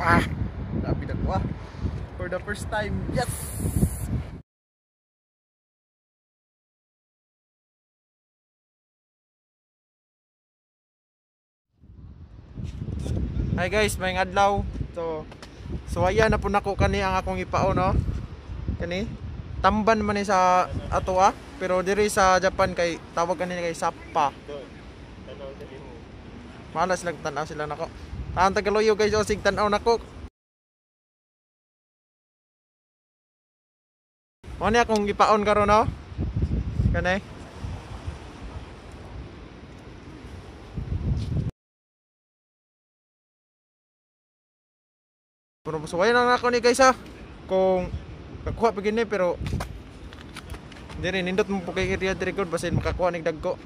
Ah! Grabe na ko ah. For the first time, yes! Hi guys, may adlaw. So, so ayan na po nako kani ang akong ipao no. Kani tamban man ni sa ato ah. Pero diri sa Japan kay tawag kani kay sapa. Malas lang tanaw sila nako. Tahan tagaloyo guys, o sig tanaw nako. Mo ni akong gipaon karon no. Kani. Pero suwayan lang ako ni guys ha. Kung kakuha pa gini pero Diri nindot mo po kay area record basin makakuha nig dagko.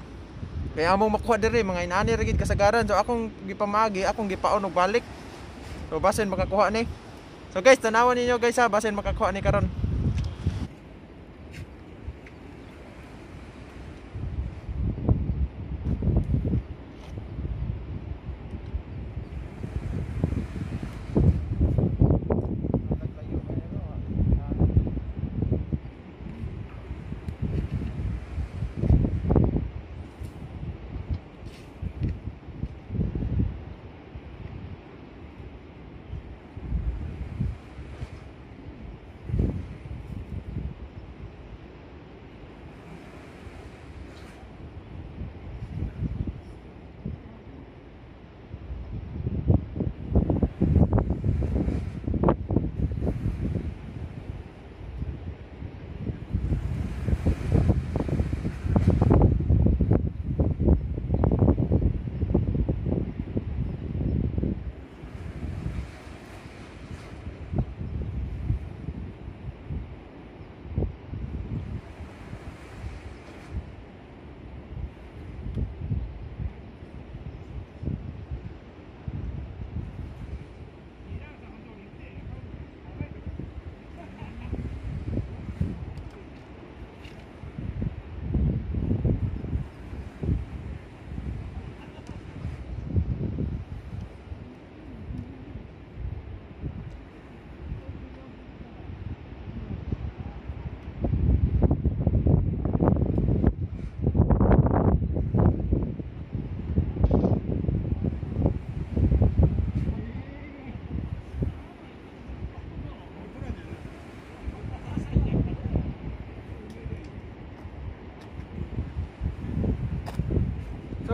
Kaya among makuha diri mga inani ra gid kasagaran. So akong gipamagi, akong gipaon og balik. So basin makakuha ni. So guys, tanawan ninyo guys ha, basin makakuha ni karon.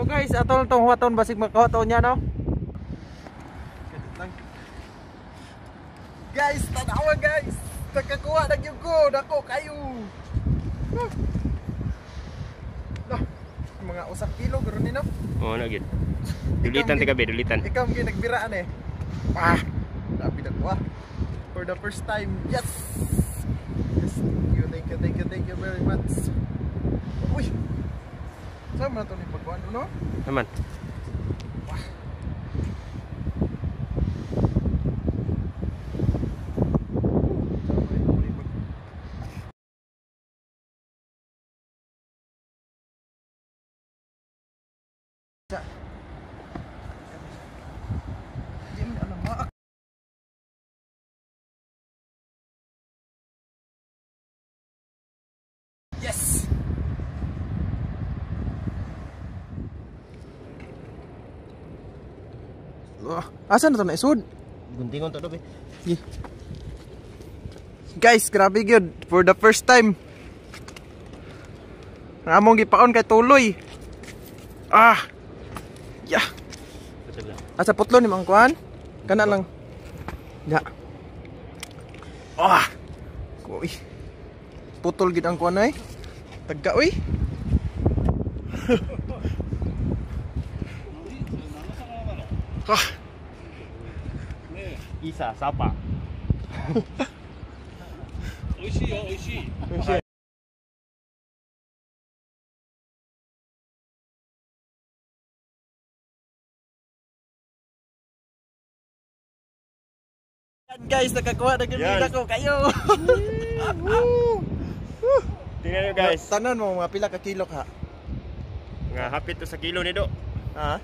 So guys, atol tong huwaton basig makahuton niya no. Guys, tanawa guys. Nakakuha na gyud ko, nako kayo. Lah, mga usak kilo garo ni no. Oo na gid. Dulitan ti gabi, dulitan. Ikaw ang ginagbiraan eh. Ah, grabe na ko ah. For the first time, yes! Yes, thank you, thank you, thank you, thank you very much. Uy! Saan mo na ito ni no? Oh, asan na ito na isud? Guntingon to dobe. Guys, grabe gyud for the first time. Ramong gipaon kay tuloy. Ah. Yeah. Asa putlo ni mang kuan? Kana lang. Ya. Ah. Uy. Putol gid ang kuan ay. Tagga uy. ah. Isa, sapa. 美味しいよ美味しい Yan guys, nakakuha na Yan. gid ko kayo. Tingnan nyo guys. Tanan mo mga pila ka kilo ka. Nga hapit to sa kilo ni do. Ha?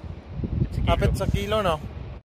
Sa kilo. Kapit sa kilo no.